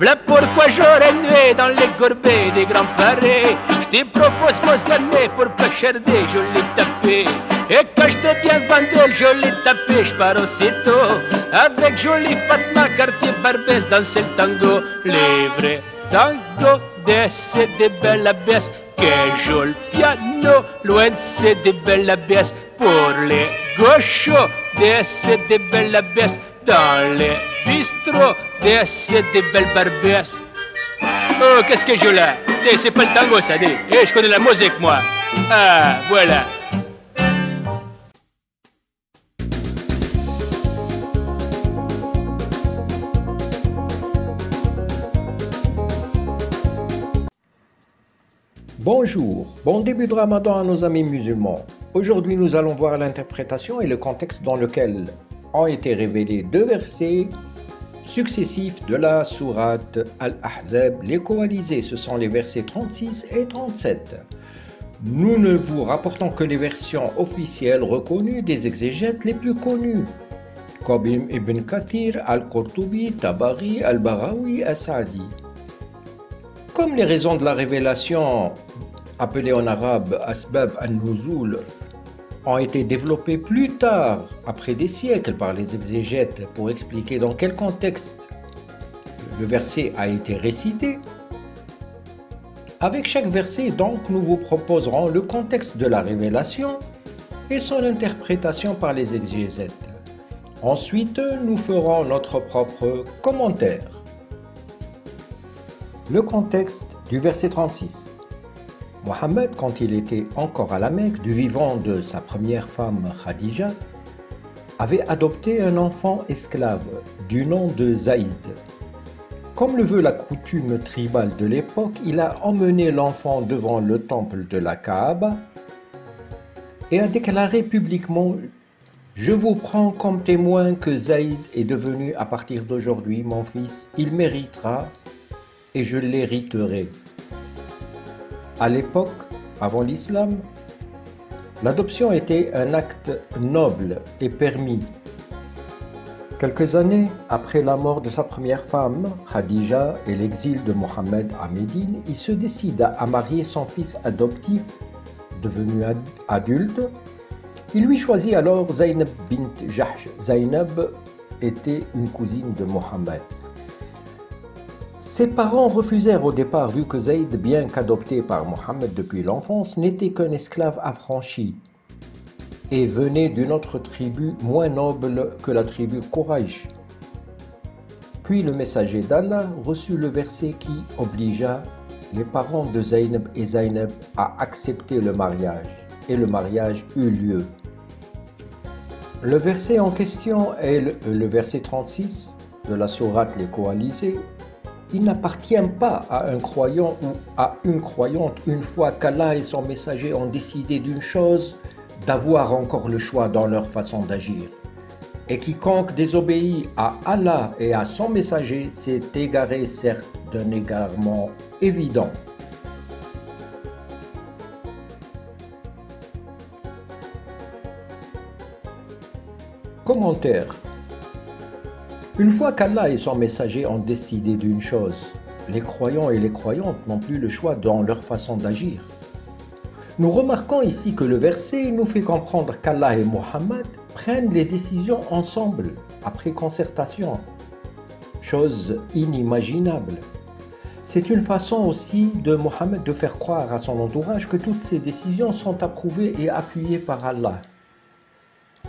Voilà pourquoi j'aurais nué dans les gourbets des grands paris. Je te propose mon amis pour pas charder, je l'ai tapé. Et quand je t'ai bien vendu, je l'ai tapé, je aussitôt. Avec jolie Fatma, quartier Barbès, danser le tango. Les vrais tango, c'est des belles abaisses. Que joue le piano, loin de c'est des belles abaisses. Pour les gauchos, c'est des belles abaisses. Dans les bistrots, c'est des belles barbesses. Oh, qu'est-ce que je là Eh, C'est pas le tango, ça, dit. Eh, je connais la musique, moi. Ah, voilà. Bonjour, bon début de ramadan à nos amis musulmans. Aujourd'hui nous allons voir l'interprétation et le contexte dans lequel ont été révélés deux versets successifs de la sourate Al-Ahzab. Les coalisés, ce sont les versets 36 et 37. Nous ne vous rapportons que les versions officielles reconnues des exégètes les plus connus, comme Ibn Kathir, Al-Qurtubi, Tabari, Al-Barawi, As-Sadi. Comme les raisons de la révélation, appelées en arabe Asbab al-Nuzul, ont été développées plus tard, après des siècles, par les exégètes pour expliquer dans quel contexte le verset a été récité. Avec chaque verset, donc, nous vous proposerons le contexte de la révélation et son interprétation par les exégètes. Ensuite, nous ferons notre propre commentaire. Le contexte du verset 36. Mohammed, quand il était encore à la Mecque, du vivant de sa première femme Khadija, avait adopté un enfant esclave du nom de Zaïd. Comme le veut la coutume tribale de l'époque, il a emmené l'enfant devant le temple de la Kaaba et a déclaré publiquement Je vous prends comme témoin que Zaïd est devenu à partir d'aujourd'hui mon fils, il méritera et je l'hériterai. À l'époque, avant l'islam, l'adoption était un acte noble et permis. Quelques années après la mort de sa première femme, Khadija, et l'exil de Mohammed à Médine, il se décida à marier son fils adoptif, devenu adulte. Il lui choisit alors Zainab bint Jahsh. Zainab était une cousine de Mohammed. Ses parents refusèrent au départ vu que Zayd, bien qu'adopté par Mohammed depuis l'enfance, n'était qu'un esclave affranchi et venait d'une autre tribu moins noble que la tribu Quraysh. Puis le messager d'Allah reçut le verset qui obligea les parents de Zaynab et Zaynab à accepter le mariage, et le mariage eut lieu. Le verset en question est le, verset 36 de la sourate Les Coalisés il n'appartient pas à un croyant ou à une croyante, une fois qu'Allah et son messager ont décidé d'une chose, d'avoir encore le choix dans leur façon d'agir. Et quiconque désobéit à Allah et à son messager s'est égaré certes d'un égarement évident. Commentaire une fois qu'Allah et son messager ont décidé d'une chose, les croyants et les croyantes n'ont plus le choix dans leur façon d'agir. Nous remarquons ici que le verset nous fait comprendre qu'Allah et Mohammed prennent les décisions ensemble, après concertation. Chose inimaginable. C'est une façon aussi de Mohammed de faire croire à son entourage que toutes ces décisions sont approuvées et appuyées par Allah.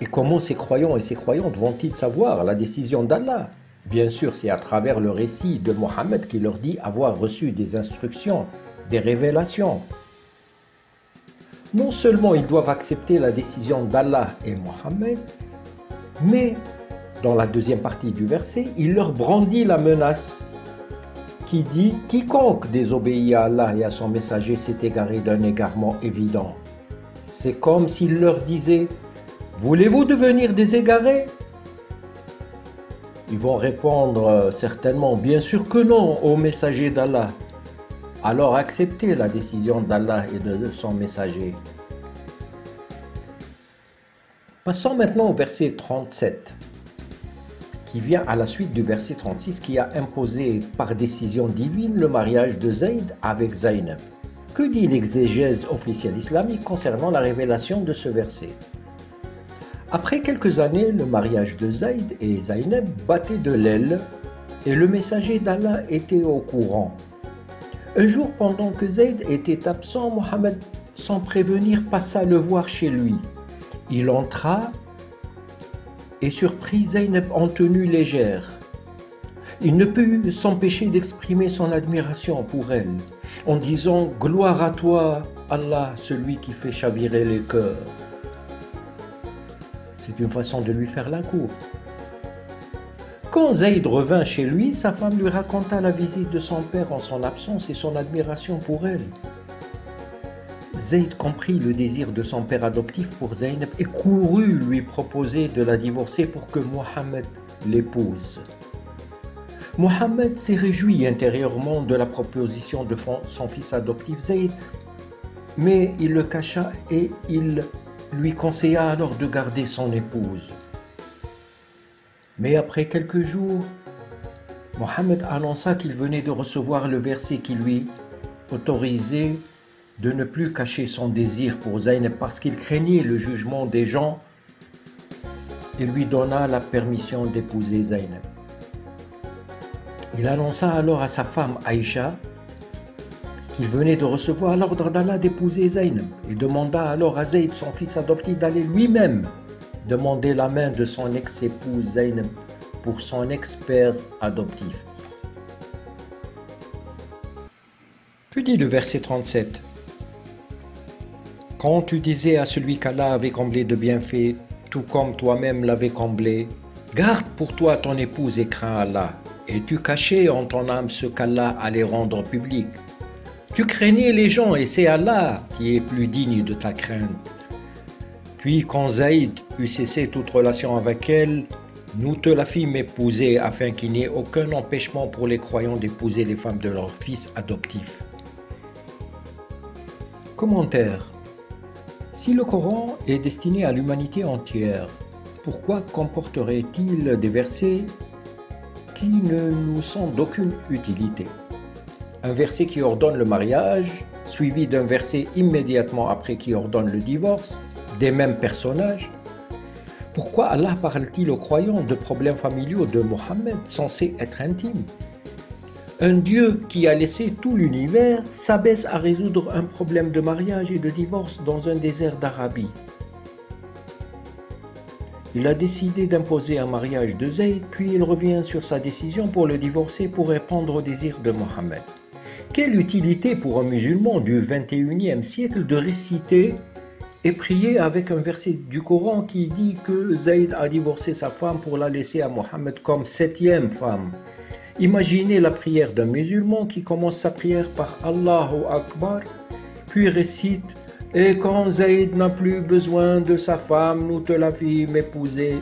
Et comment ces croyants et ces croyantes vont-ils savoir la décision d'Allah? Bien sûr, c'est à travers le récit de Mohammed qui leur dit avoir reçu des instructions, des révélations. Non seulement ils doivent accepter la décision d'Allah et Mohammed, mais dans la deuxième partie du verset, il leur brandit la menace qui dit Quiconque désobéit à Allah et à son messager s'est égaré d'un égarement évident. C'est comme s'il leur disait Voulez-vous devenir des égarés? Ils vont répondre euh, certainement, bien sûr que non, au messager d'Allah. Alors acceptez la décision d'Allah et de son messager. Passons maintenant au verset 37, qui vient à la suite du verset 36 qui a imposé par décision divine le mariage de Zayd avec Zaynab. Que dit l'exégèse officielle islamique concernant la révélation de ce verset? Après quelques années, le mariage de Zayd et Zaynab battait de l'aile et le messager d'Allah était au courant. Un jour, pendant que Zayd était absent, Mohammed, sans prévenir, passa le voir chez lui. Il entra et surprit Zaynab en tenue légère. Il ne put s'empêcher d'exprimer son admiration pour elle en disant Gloire à toi, Allah, celui qui fait chavirer les cœurs. C'est une façon de lui faire la cour. Quand Zayd revint chez lui, sa femme lui raconta la visite de son père en son absence et son admiration pour elle. Zayd comprit le désir de son père adoptif pour Zaynab et courut lui proposer de la divorcer pour que Mohammed l'épouse. Mohammed s'est réjoui intérieurement de la proposition de son fils adoptif Zayd, mais il le cacha et il lui conseilla alors de garder son épouse. Mais après quelques jours, Mohammed annonça qu'il venait de recevoir le verset qui lui autorisait de ne plus cacher son désir pour Zaynab parce qu'il craignait le jugement des gens et lui donna la permission d'épouser Zaynab. Il annonça alors à sa femme Aïcha qu'il venait de recevoir l'ordre d'Allah d'épouser Zaynab et demanda alors à Zayd, son fils adoptif, d'aller lui-même demander la main de son ex-épouse Zaynab pour son ex-père adoptif. Que dit le verset 37 Quand tu disais à celui qu'Allah avait comblé de bienfaits, tout comme toi-même l'avais comblé, garde pour toi ton épouse et crains Allah. Et tu cachais en ton âme ce qu'Allah allait rendre public. Tu craignais les gens et c'est Allah qui est plus digne de ta crainte. Puis quand Zaïd eut cessé toute relation avec elle, nous te la fîmes épouser afin qu'il n'y ait aucun empêchement pour les croyants d'épouser les femmes de leurs fils adoptifs. Commentaire. Si le Coran est destiné à l'humanité entière, pourquoi comporterait-il des versets qui ne nous sont d'aucune utilité? Un verset qui ordonne le mariage, suivi d'un verset immédiatement après qui ordonne le divorce, des mêmes personnages. Pourquoi Allah parle-t-il aux croyants de problèmes familiaux de Mohammed censés être intimes? Un Dieu qui a laissé tout l'univers s'abaisse à résoudre un problème de mariage et de divorce dans un désert d'Arabie il a décidé d'imposer un mariage de Zayd, puis il revient sur sa décision pour le divorcer pour répondre au désir de Mohammed. Quelle utilité pour un musulman du 21e siècle de réciter et prier avec un verset du Coran qui dit que Zayd a divorcé sa femme pour la laisser à Mohammed comme septième femme? Imaginez la prière d'un musulman qui commence sa prière par Allahu Akbar, puis récite et quand Zayd n'a plus besoin de sa femme, nous te la fîmes épouser.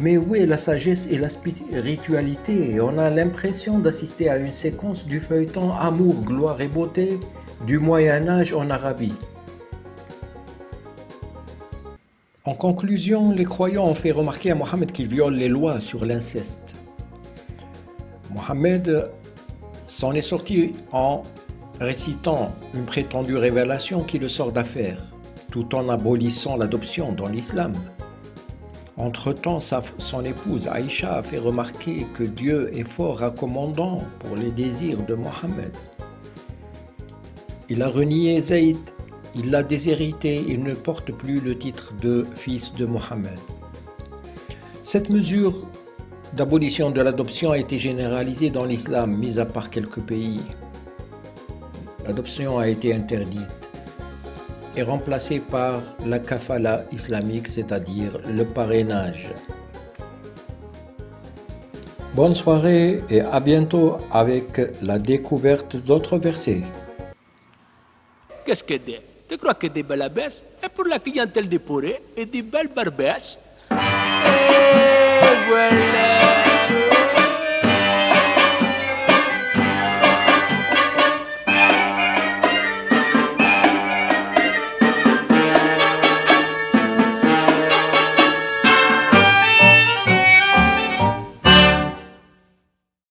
Mais où est la sagesse et la spiritualité? On a l'impression d'assister à une séquence du feuilleton Amour, gloire et beauté du Moyen Âge en Arabie. En conclusion, les croyants ont fait remarquer à Mohammed qu'il viole les lois sur l'inceste. Mohammed s'en est sorti en récitant une prétendue révélation qui le sort d'affaire, tout en abolissant l'adoption dans l'islam. Entre-temps, son épouse Aïcha a fait remarquer que Dieu est fort accommodant pour les désirs de Mohammed. Il a renié Zayd, il l'a déshérité, il ne porte plus le titre de fils de Mohammed. Cette mesure d'abolition de l'adoption a été généralisée dans l'islam, mis à part quelques pays l'adoption a été interdite et remplacée par la kafala islamique, c'est-à-dire le parrainage. Bonne soirée et à bientôt avec la découverte d'autres versets. Qu'est-ce que c'est Tu crois que des belles abbesses Et pour la clientèle des et des belles barbesses